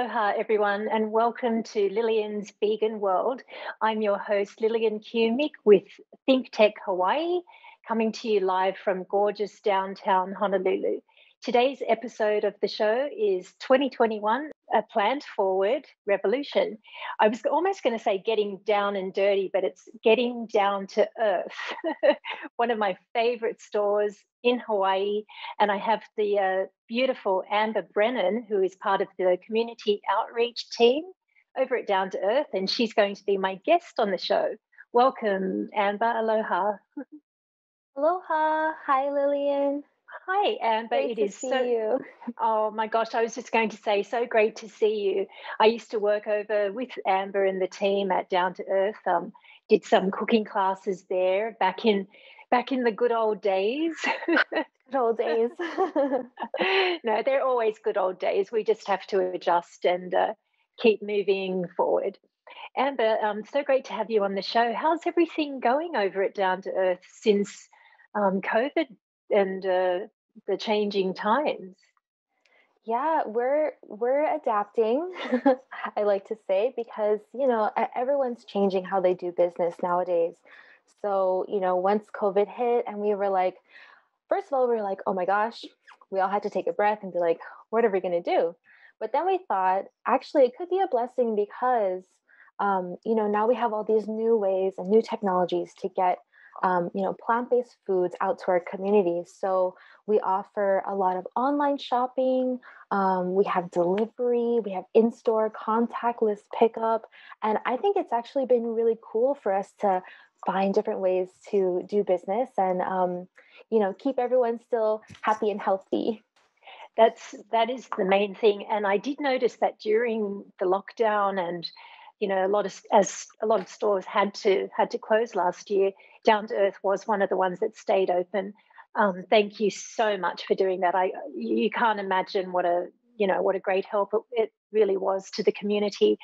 Aloha, everyone, and welcome to Lillian's Vegan World. I'm your host, Lillian Cumic with Think Tech Hawaii, coming to you live from gorgeous downtown Honolulu. Today's episode of the show is 2021 a plant forward revolution. I was almost going to say getting down and dirty, but it's getting down to earth. One of my favorite stores in Hawaii. And I have the uh, beautiful Amber Brennan, who is part of the community outreach team over at Down to Earth. And she's going to be my guest on the show. Welcome, Amber. Aloha. Aloha. Hi, Lillian. Hi, Amber. Great it is so. You. Oh my gosh, I was just going to say, so great to see you. I used to work over with Amber and the team at Down to Earth. Um, did some cooking classes there back in back in the good old days. good old days. no, they're always good old days. We just have to adjust and uh, keep moving forward. Amber, um, so great to have you on the show. How's everything going over at Down to Earth since um, COVID and uh, the changing times? Yeah, we're we're adapting. I like to say because you know everyone's changing how they do business nowadays. So you know, once COVID hit, and we were like, first of all, we were like, oh my gosh, we all had to take a breath and be like, what are we going to do? But then we thought, actually, it could be a blessing because um, you know now we have all these new ways and new technologies to get um, you know, plant-based foods out to our communities. So we offer a lot of online shopping. Um, we have delivery. We have in-store contactless pickup, and I think it's actually been really cool for us to find different ways to do business and um, you know keep everyone still happy and healthy that's that is the main thing and i did notice that during the lockdown and you know a lot of as a lot of stores had to had to close last year down to earth was one of the ones that stayed open um, thank you so much for doing that. I you can't imagine what a you know what a great help it, it really was to the community.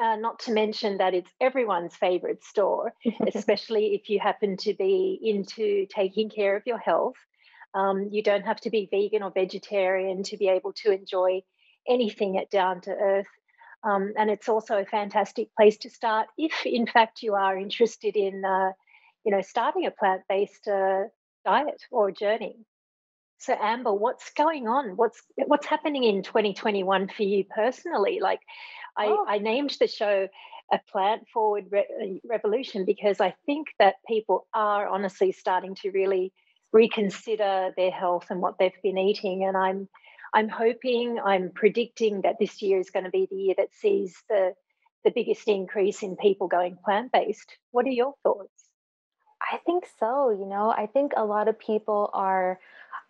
Uh, not to mention that it's everyone's favorite store especially if you happen to be into taking care of your health. Um, you don't have to be vegan or vegetarian to be able to enjoy anything at down to earth. Um, and it's also a fantastic place to start if, in fact, you are interested in, uh, you know, starting a plant-based uh, diet or journey. So, Amber, what's going on? What's what's happening in 2021 for you personally? Like, I, oh. I named the show a plant forward re- uh, revolution because I think that people are honestly starting to really reconsider their health and what they've been eating. And I'm I'm hoping, I'm predicting that this year is going to be the year that sees the, the biggest increase in people going plant based. What are your thoughts? I think so. You know, I think a lot of people are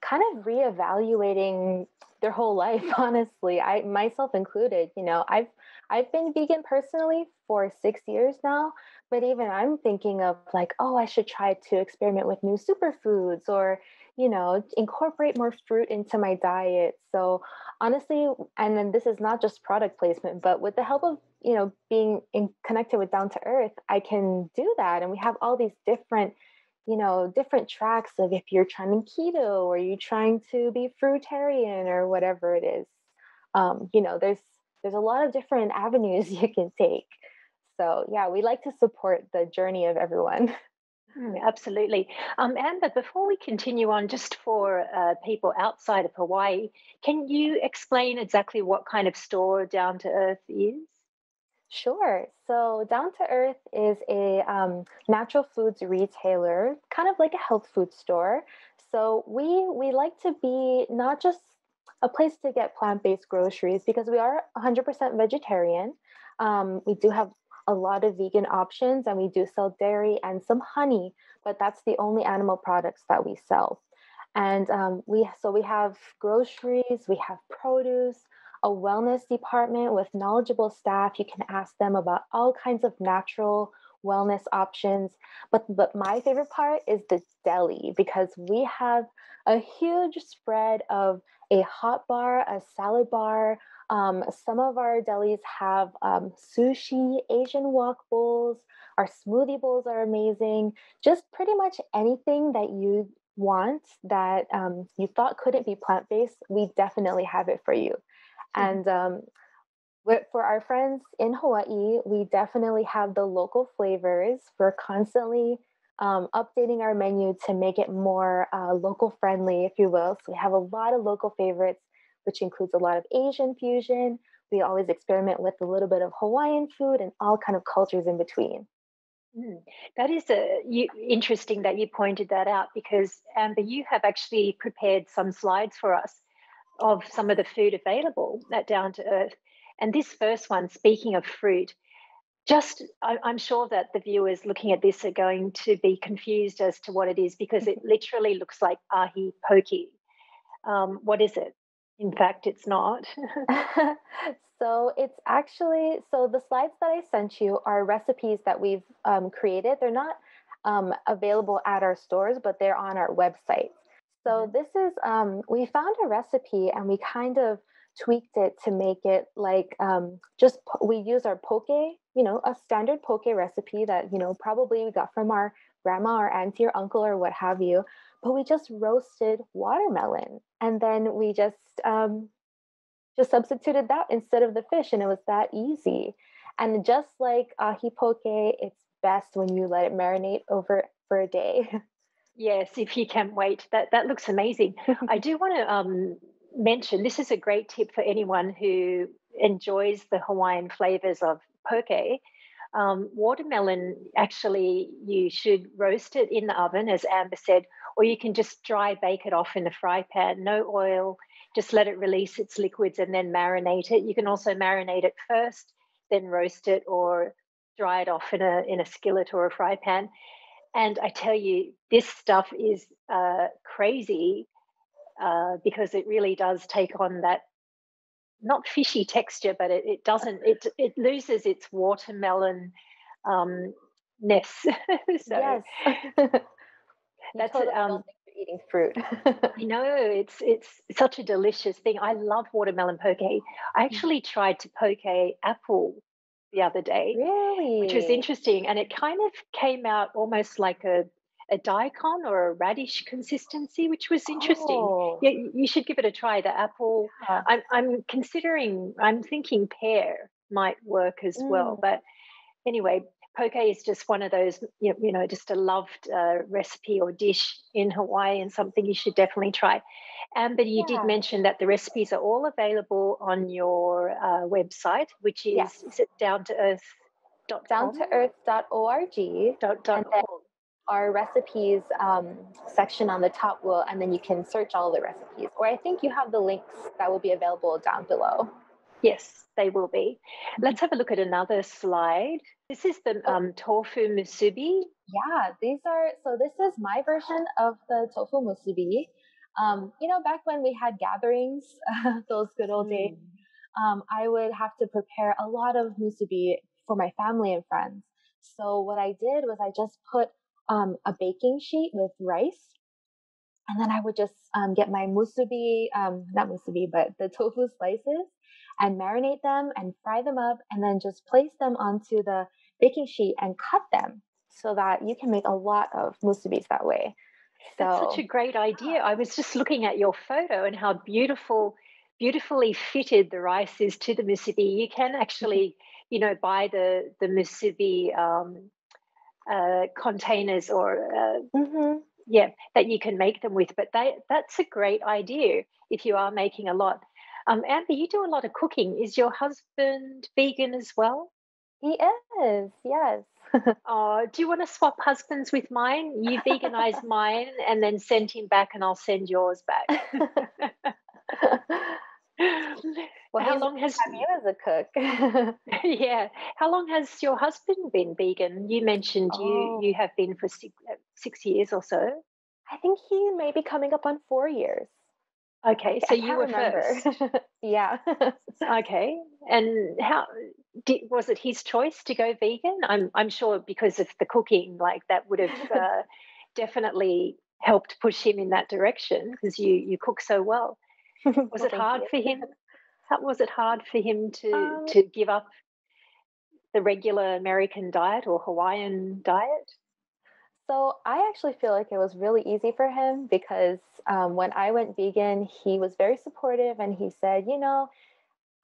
kind of reevaluating their whole life honestly i myself included you know i've i've been vegan personally for 6 years now but even i'm thinking of like oh i should try to experiment with new superfoods or you know, incorporate more fruit into my diet. So honestly, and then this is not just product placement, but with the help of, you know, being in, connected with Down to Earth, I can do that. And we have all these different, you know, different tracks of if you're trying keto or you're trying to be fruitarian or whatever it is. Um, you know, there's there's a lot of different avenues you can take. So yeah, we like to support the journey of everyone. Mm, absolutely. Um, Amber, before we continue on, just for uh, people outside of Hawaii, can you explain exactly what kind of store Down to Earth is? Sure. So, Down to Earth is a um, natural foods retailer, kind of like a health food store. So, we we like to be not just a place to get plant based groceries because we are 100% vegetarian. Um, we do have a lot of vegan options and we do sell dairy and some honey, but that's the only animal products that we sell. And um, we so we have groceries, we have produce, a wellness department with knowledgeable staff. You can ask them about all kinds of natural wellness options. But but my favorite part is the deli because we have a huge spread of a hot bar, a salad bar, um, some of our delis have um, sushi, Asian wok bowls. Our smoothie bowls are amazing. Just pretty much anything that you want that um, you thought couldn't be plant based, we definitely have it for you. Mm-hmm. And um, for our friends in Hawaii, we definitely have the local flavors. We're constantly um, updating our menu to make it more uh, local friendly, if you will. So we have a lot of local favorites, which includes a lot of Asian fusion. We always experiment with a little bit of Hawaiian food and all kind of cultures in between. Mm, that is a, you, interesting that you pointed that out because Amber, you have actually prepared some slides for us of some of the food available at Down to Earth. And this first one, speaking of fruit, just I, am sure that the viewers looking at this are going to be confused as to what it is because it literally looks like ahi poke. Um, what is it? In fact, it's not. so it's actually so the slides that I sent you are recipes that we've um, created. They're not um, available at our stores, but they're on our website. So mm-hmm. this is um, we found a recipe and we kind of tweaked it to make it like um, just we use our poke, you know, a standard poke recipe that you know probably we got from our grandma or auntie or uncle or what have you. But we just roasted watermelon and then we just um, just substituted that instead of the fish, and it was that easy. And just like ahi poke, it's best when you let it marinate over for a day. Yes, if you can wait, that that looks amazing. I do want to um, mention this is a great tip for anyone who enjoys the Hawaiian flavors of poke. Um, watermelon, actually, you should roast it in the oven, as Amber said, or you can just dry bake it off in the fry pan, no oil, just let it release its liquids and then marinate it. You can also marinate it first, then roast it or dry it off in a, in a skillet or a fry pan. And I tell you, this stuff is uh, crazy uh, because it really does take on that not fishy texture, but it, it doesn't, it, it loses its watermelon um, ness. so yes. that's totally um, eating fruit. you know, it's it's such a delicious thing. I love watermelon poke. I mm. actually tried to poke apple the other day, really, which was interesting, and it kind of came out almost like a a daikon or a radish consistency, which was interesting. Oh. Yeah, you should give it a try. The apple. Yeah. I'm I'm considering. I'm thinking pear might work as mm. well, but anyway, poke is just one of those, you know, just a loved uh, recipe or dish in Hawaii and something you should definitely try. Amber, you yeah. did mention that the recipes are all available on your uh, website, which is, yes. is it down to earth? Down to earth.org. Dot, dot our recipes um, section on the top will, and then you can search all the recipes. Or I think you have the links that will be available down below. Yes, they will be. Let's have a look at another slide. This is the um, tofu musubi. Yeah, these are so. This is my version of the tofu musubi. Um, you know, back when we had gatherings, those good old days, um, I would have to prepare a lot of musubi for my family and friends. So what I did was I just put um, a baking sheet with rice, and then I would just um, get my musubi, um, not musubi, but the tofu slices, and marinate them and fry them up, and then just place them onto the baking sheet and cut them so that you can make a lot of musubis that way. So, That's such a great idea. I was just looking at your photo and how beautiful, beautifully fitted the rice is to the musubi. You can mm-hmm. actually, you know, buy the the musubi um, uh, containers or uh, mm-hmm. yeah that you can make them with. But they that's a great idea if you are making a lot. Um, Amber, you do a lot of cooking. Is your husband vegan as well? He is, yes. oh, do you want to swap husbands with mine? You veganize mine and then send him back, and I'll send yours back. well, how long has you as a cook? yeah, how long has your husband been vegan? You mentioned oh. you you have been for six, uh, six years or so. I think he may be coming up on four years. Okay, so you were remember. first. yeah. okay, and how did, was it his choice to go vegan? I'm I'm sure because of the cooking, like that would have uh, definitely helped push him in that direction because you you cook so well. Was well, it hard you. for him? How, was it hard for him to um, to give up the regular American diet or Hawaiian diet? So I actually feel like it was really easy for him because um, when I went vegan, he was very supportive and he said, you know,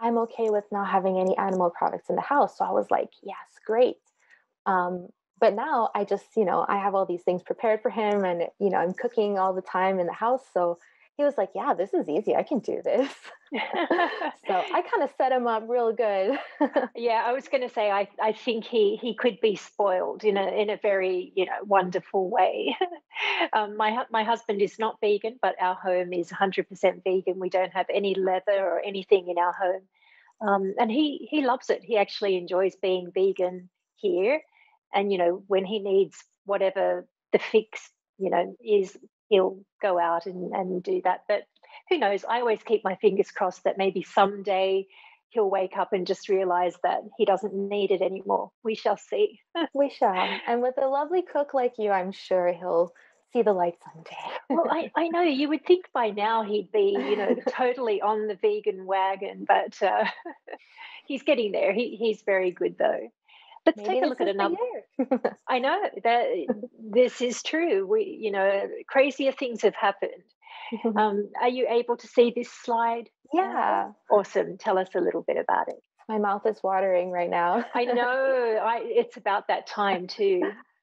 I'm okay with not having any animal products in the house. So I was like, yes, great. Um, but now I just, you know, I have all these things prepared for him and, you know, I'm cooking all the time in the house. So he was like, yeah, this is easy. I can do this. so I kind of set him up real good. yeah, I was going to say, I, I think he, he could be spoiled in a, in a very, you know, wonderful way. um, my, my husband is not vegan, but our home is 100% vegan. We don't have any leather or anything in our home. Um, and he, he loves it. He actually enjoys being vegan here. And, you know, when he needs whatever the fix, you know, is he'll go out and, and do that. But who knows? I always keep my fingers crossed that maybe someday he'll wake up and just realize that he doesn't need it anymore. We shall see. we shall. And with a lovely cook like you, I'm sure he'll see the light someday. well, I, I know you would think by now he'd be, you know, totally on the vegan wagon, but uh, he's getting there. He, he's very good though. Let's Maybe take a look at another. I know that this is true. We, you know, crazier things have happened. Um, are you able to see this slide? Yeah. Awesome. Tell us a little bit about it. My mouth is watering right now. I know. I, it's about that time too.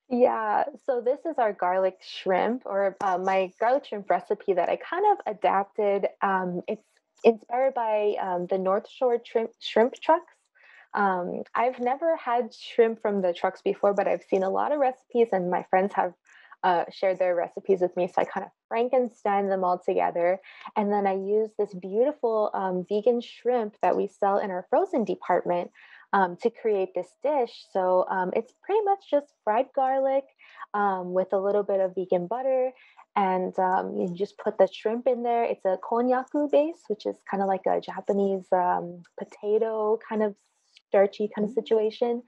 Yeah, so this is our garlic shrimp, or uh, my garlic shrimp recipe that I kind of adapted. Um, it's inspired by um, the North Shore shrimp, shrimp trucks. Um, I've never had shrimp from the trucks before, but I've seen a lot of recipes, and my friends have uh, shared their recipes with me. So I kind of Frankenstein them all together. And then I use this beautiful um, vegan shrimp that we sell in our frozen department um, to create this dish. So um, it's pretty much just fried garlic um, with a little bit of vegan butter. And um, you just put the shrimp in there. It's a konnyaku base, which is kind of like a Japanese um, potato kind of starchy kind of mm-hmm. situation.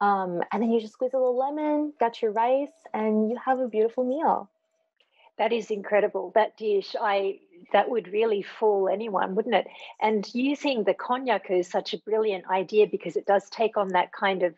Um, and then you just squeeze a little lemon, got your rice, and you have a beautiful meal. That is incredible. That dish, I that would really fool anyone, wouldn't it? And using the konnyaku is such a brilliant idea because it does take on that kind of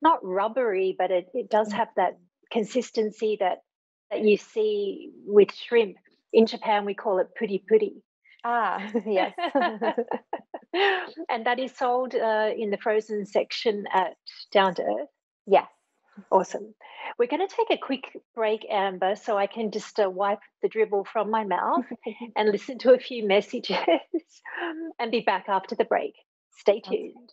not rubbery, but it, it does mm. have that consistency that that you see with shrimp. In Japan, we call it puri puri. Ah, yes. and that is sold uh, in the frozen section at Down to Earth. Yes. Awesome. We're going to take a quick break, Amber, so I can just uh, wipe the dribble from my mouth and listen to a few messages and be back after the break. Stay tuned.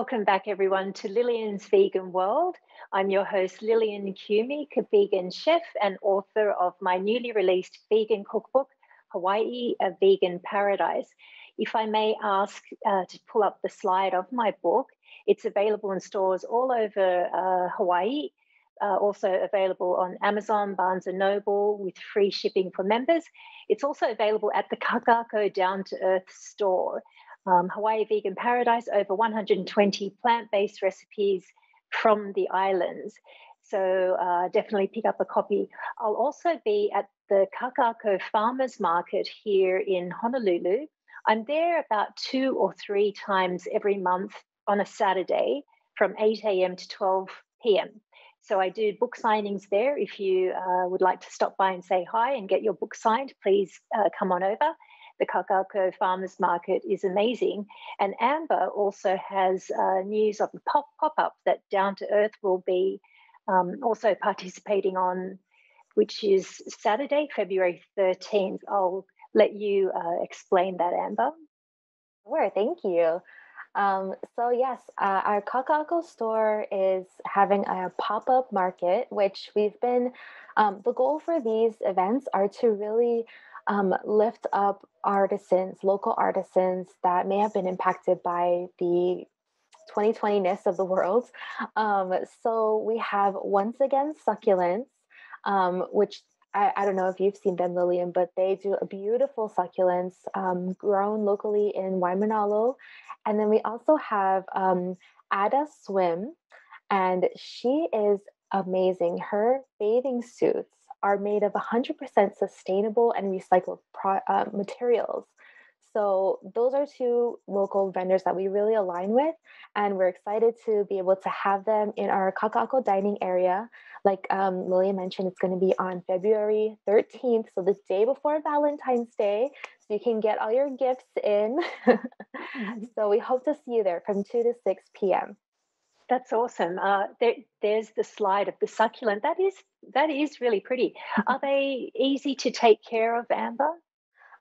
Welcome back, everyone, to Lillian's Vegan World. I'm your host, Lillian Cumic, a vegan chef and author of my newly released vegan cookbook, Hawaii, a Vegan Paradise. If I may ask uh, to pull up the slide of my book, it's available in stores all over uh, Hawaii, uh, also available on Amazon, Barnes & Noble with free shipping for members. It's also available at the Kaka'ako Down to Earth store um, Hawaii Vegan Paradise, over 120 plant based recipes from the islands. So uh, definitely pick up a copy. I'll also be at the Kaka'ako Farmers Market here in Honolulu. I'm there about two or three times every month on a Saturday from 8 a.m. to 12 p.m. So I do book signings there. If you uh, would like to stop by and say hi and get your book signed, please uh, come on over the Kaka'ako Farmers Market is amazing. And Amber also has uh, news of the pop up that Down to Earth will be um, also participating on, which is Saturday, February 13th. I'll let you uh, explain that, Amber. Sure, thank you. Um, so yes, uh, our Kaka'ako store is having a pop-up market, which we've been. Um, the goal for these events are to really um, lift up artisans, local artisans that may have been impacted by the 2020ness of the world. Um, so we have once again succulents, um, which I, I, don't know if you've seen them, Lillian, but they do a beautiful succulents um, grown locally in Waimanalo. And then we also have um, Ada Swim, and she is amazing. Her bathing suits are made of 100% sustainable and recycled pro- uh, materials. So those are two local vendors that we really align with, and we're excited to be able to have them in our Kaka'ako dining area. Like um, Lillian mentioned, it's going to be on February 13th, so the day before Valentine's Day, so you can get all your gifts in. Mm-hmm. so we hope to see you there from 2 to 6 p.m. That's awesome. Uh, there, there's the slide of the succulent. That is that is really pretty. Are they easy to take care of, Amber?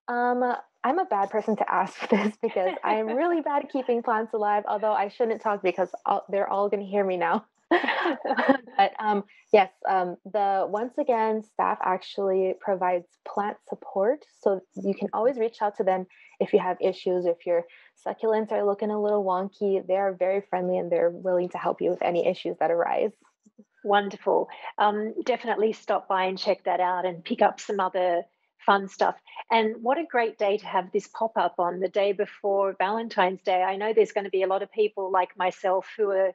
Um, I'm a bad person to ask for this because I'm really bad at keeping plants alive. Although I shouldn't talk because all, they're all going to hear me now. but um, yes, um, the once again staff actually provides plant support, so you can always reach out to them if you have issues. If your succulents are looking a little wonky, they are very friendly and they're willing to help you with any issues that arise. Wonderful. Um, definitely stop by and check that out and pick up some other fun stuff. And what a great day to have this pop up on the day before Valentine's Day. I know there's going to be a lot of people like myself who are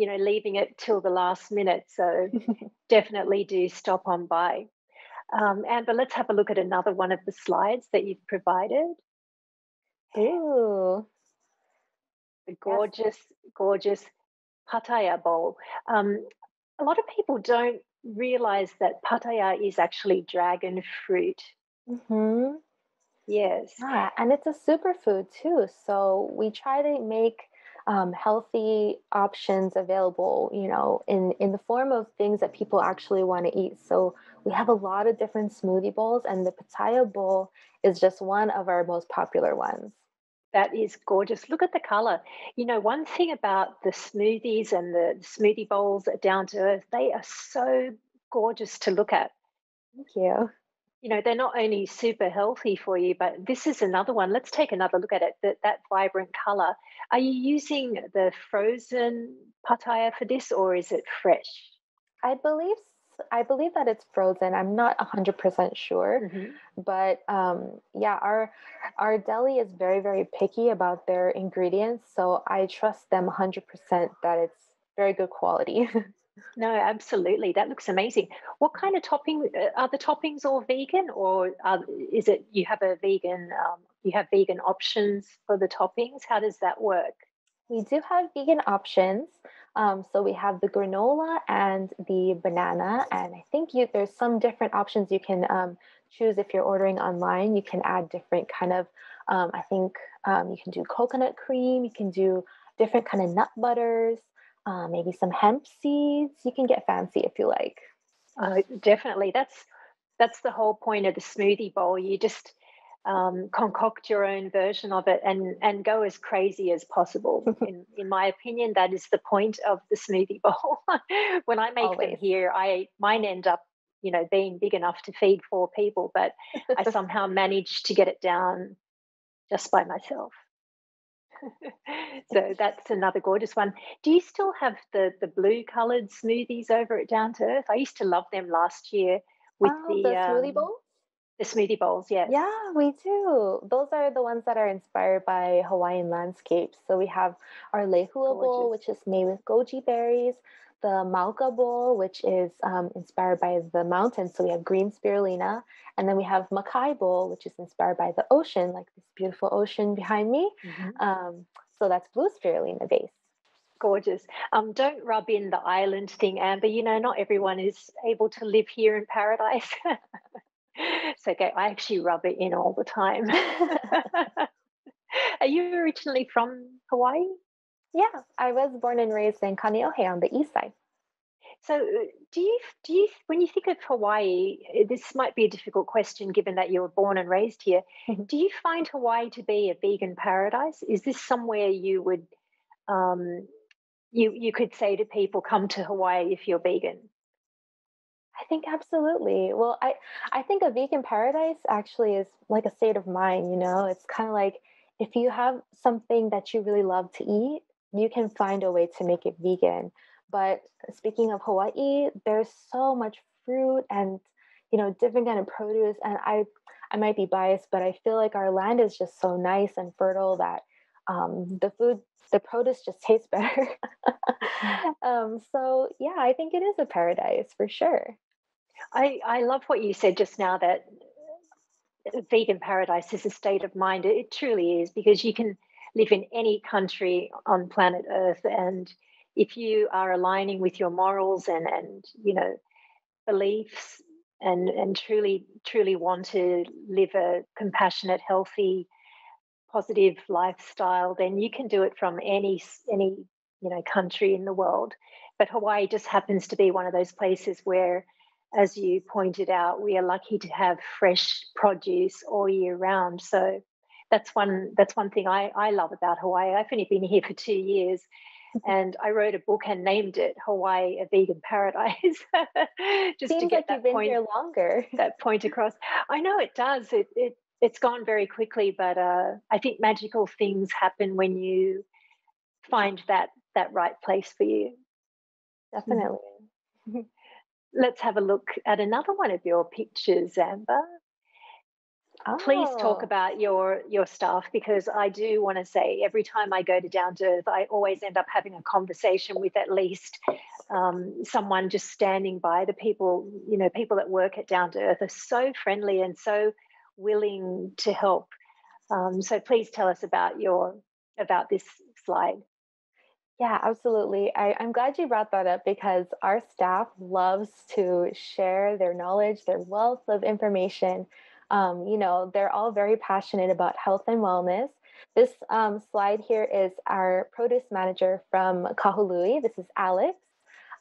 you know, leaving it till the last minute. So definitely do stop on by. Um, Amber, let's have a look at another one of the slides that you've provided. Ooh. The gorgeous, gorgeous Pitaya bowl. Um, a lot of people don't realize that Pitaya is actually dragon fruit. Mm-hmm. Yes. Yeah, and it's a superfood too. So we try to make um, healthy options available, you know, in, in the form of things that people actually want to eat. So we have a lot of different smoothie bowls, and the Pitaya bowl is just one of our most popular ones. That is gorgeous. Look at the color. You know, one thing about the smoothies and the smoothie bowls at Down to Earth, they are so gorgeous to look at. Thank you you know they're not only super healthy for you but this is another one. Let's take another look at it that that vibrant color. Are you using the frozen pitaya for this or is it fresh? I believe i believe that it's frozen. I'm not 100% sure mm-hmm. but um, yeah our our deli is very very picky about their ingredients so i trust them 100% that it's very good quality No, absolutely. That looks amazing. What kind of topping uh, are the toppings all vegan, or are, is it you have a vegan? Um, you have vegan options for the toppings. How does that work? We do have vegan options. Um, so we have the granola and the banana, and I think you, there's some different options you can um, choose if you're ordering online. You can add different kind of. Um, I think um, you can do coconut cream. You can do different kind of nut butters uh, maybe some hemp seeds. You can get fancy if you like. Uh, definitely, that's that's the whole point of the smoothie bowl. You just um, concoct your own version of it and and go as crazy as possible. in in my opinion, that is the point of the smoothie bowl. when I make Always. them here, I mine end up you know being big enough to feed four people, but I somehow manage to get it down just by myself. so that's another gorgeous one. Do you still have the the blue coloured smoothies over at Down to Earth? I used to love them last year with oh, the, the smoothie um, bowls. The smoothie bowls, yes. Yeah, we do. Those are the ones that are inspired by Hawaiian landscapes. So we have our Lehua bowl, which is made with goji berries the Mauka Bowl, which is um, inspired by the mountains. So we have green spirulina. And then we have Makai Bowl, which is inspired by the ocean, like this beautiful ocean behind me. Mm-hmm. Um, so that's blue spirulina base. Gorgeous. Um, don't rub in the island thing, Amber. You know, not everyone is able to live here in paradise. it's okay. I actually rub it in all the time. Are you originally from Hawaii? Yeah, I was born and raised in Kaneohe on the east side. So, uh, do you do you when you think of Hawaii? Eh, this might be a difficult question, given that you were born and raised here. Mm-hmm. Do you find Hawaii to be a vegan paradise? Is this somewhere you would um, you you could say to people, "Come to Hawaii if you're vegan"? I think absolutely. Well, I I think a vegan paradise actually is like a state of mind. You know, it's kind of like if you have something that you really love to eat, you can find a way to make it vegan. But speaking of Hawaii, there's so much fruit and you know different kind of produce, and I I might be biased, but I feel like our land is just so nice and fertile that um, the food the produce just tastes better. um, so yeah, I think it is a paradise for sure. I, I love what you said just now that vegan paradise is a state of mind. It truly is because you can live in any country on planet Earth, and if you are aligning with your morals and and you know beliefs and and truly truly want to live a compassionate, healthy, positive lifestyle, then you can do it from any any you know country in the world. But Hawaii just happens to be one of those places where as you pointed out, we are lucky to have fresh produce all year round. So that's one that's one thing I, I love about Hawaii. I've only been here for two years and I wrote a book and named it Hawaii a Vegan Paradise. Just Seems to get like that point, longer. that point across. I know it does. It it it's gone very quickly, but uh, I think magical things happen when you find that that right place for you. Definitely let's have a look at another one of your pictures, Amber. Oh. Please talk oh. about your your staff because I do want to say every time I go to Down to Earth, I always end up having a conversation with at least um, someone just standing by. The people, you know, people that work at Down to Earth are so friendly and so willing to help. Um, so please tell us about your about this slide. Yeah, absolutely. I, I'm glad you brought that up because our staff loves to share their knowledge, their wealth of information. Um, you know, they're all very passionate about health and wellness. This um, slide here is our produce manager from Kahului. This is Alex.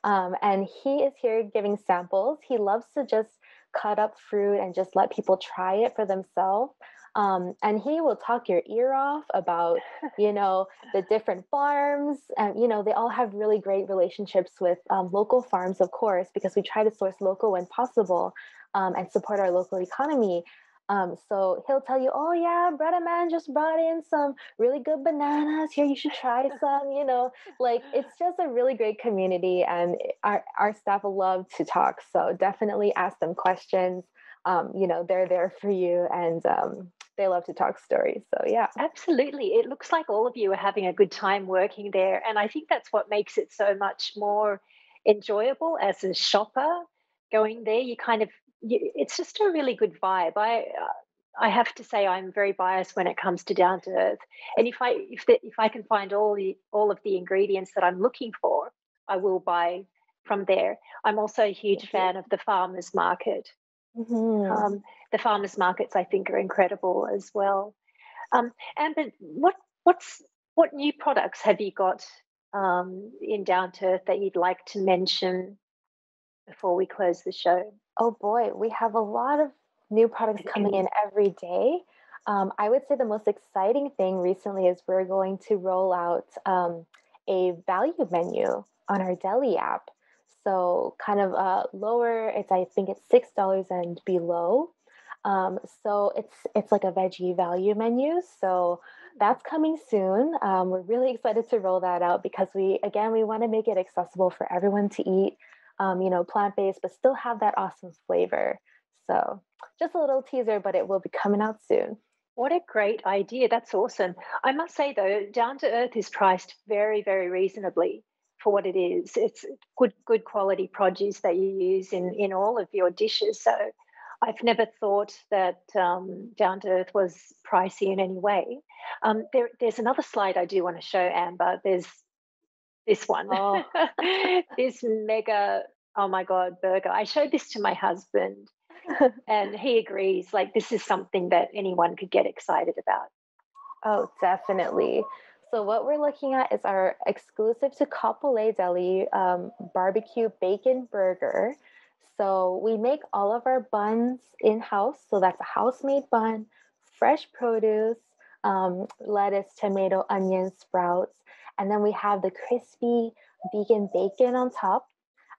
Um, and he is here giving samples. He loves to just cut up fruit and just let people try it for themselves. Um, and he will talk your ear off about, you know, the different farms. And, you know, they all have really great relationships with um, local farms, of course, because we try to source local when possible um, and support our local economy. Um, so he'll tell you, oh yeah, brother man just brought in some really good bananas. Here, you should try some. You know, like it's just a really great community, and our our staff love to talk. So definitely ask them questions. Um, you know, they're there for you, and um, they love to talk stories. So, yeah. Absolutely. It looks like all of you are having a good time working there. And I think that's what makes it so much more enjoyable as a shopper going there. You kind of, you, it's just a really good vibe. I, uh, I have to say I'm very biased when it comes to down to earth. And if I if the, if I can find all the all of the ingredients that I'm looking for, I will buy from there. I'm also a huge fan of the farmers market. Mm-hmm. Um, the farmers markets, I think, are incredible as well. Um, Amber, what what's what new products have you got um, in Down to Earth that you'd like to mention before we close the show? Oh boy, we have a lot of new products coming in every day. Um, I would say the most exciting thing recently is we're going to roll out um, a value menu on our deli app. So kind of uh, lower, it's I think it's six dollars and below. Um, so it's it's like a veggie value menu. So that's coming soon. Um, we're really excited to roll that out because we again we want to make it accessible for everyone to eat. Um, you know, plant based, but still have that awesome flavor. So just a little teaser, but it will be coming out soon. What a great idea. That's awesome. I must say, though, Down to Earth is priced very, very reasonably for what it is. It's good, good quality produce that you use in, in all of your dishes. So I've never thought that um, Down to Earth was pricey in any way. Um, there, there's another slide I do want to show, Amber. There's this one, oh. this mega, oh my God, burger. I showed this to my husband and he agrees. Like, this is something that anyone could get excited about. Oh, definitely. So what we're looking at is our exclusive to Kapolei Deli um, barbecue bacon burger. So we make all of our buns in-house. So that's a house-made bun, fresh produce, um, lettuce, tomato, onion, sprouts. And then we have the crispy vegan bacon on top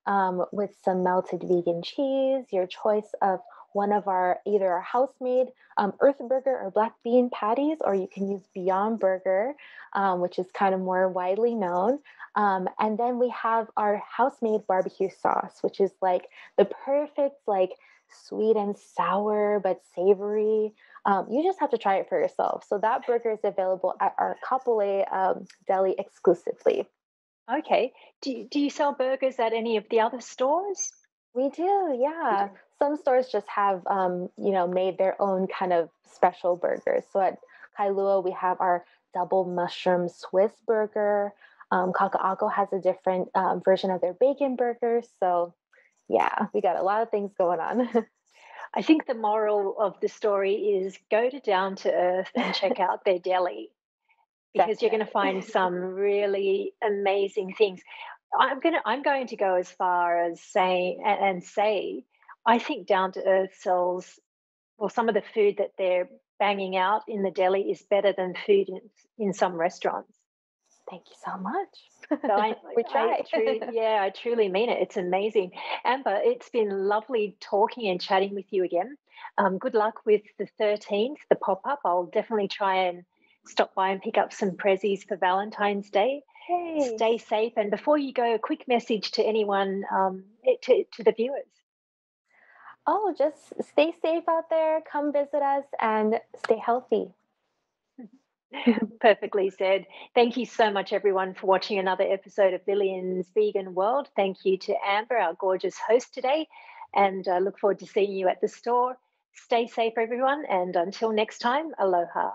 um, with some melted vegan cheese, your choice of one of our either our house-made um, Earth Burger or black bean patties, or you can use Beyond Burger, um, which is kind of more widely known. Um, and then we have our house-made barbecue sauce, which is like the perfect like sweet and sour but savory. Um, you just have to try it for yourself. So that burger is available at our Kapolei um, Deli exclusively. Okay. Do, do you sell burgers at any of the other stores? We do, yeah. Some stores just have, um, you know, made their own kind of special burgers. So at Kailua, we have our double mushroom Swiss burger. Um, Kaka'ako has a different um, version of their bacon burgers. So, yeah, we got a lot of things going on. I think the moral of the story is go to Down to Earth and check out their deli because you're going to find some really amazing things. I'm going to I'm going to go as far as saying and say I think Down to Earth sells well some of the food that they're banging out in the deli is better than food in, in some restaurants. Thank you so much. So I, we try. Truly, yeah, I truly mean it. It's amazing. Amber, it's been lovely talking and chatting with you again. Um, good luck with the 13th, the pop up. I'll definitely try and stop by and pick up some prezzies for Valentine's Day. Hey. Stay safe. And before you go, a quick message to anyone, um, eh, to, to the viewers. Oh, just stay safe out there. Come visit us and stay healthy. Perfectly said. Thank you so much, everyone, for watching another episode of Lillian's Vegan World. Thank you to Amber, our gorgeous host today, and I look forward to seeing you at the store. Stay safe, everyone, and until next time, aloha.